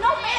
no man.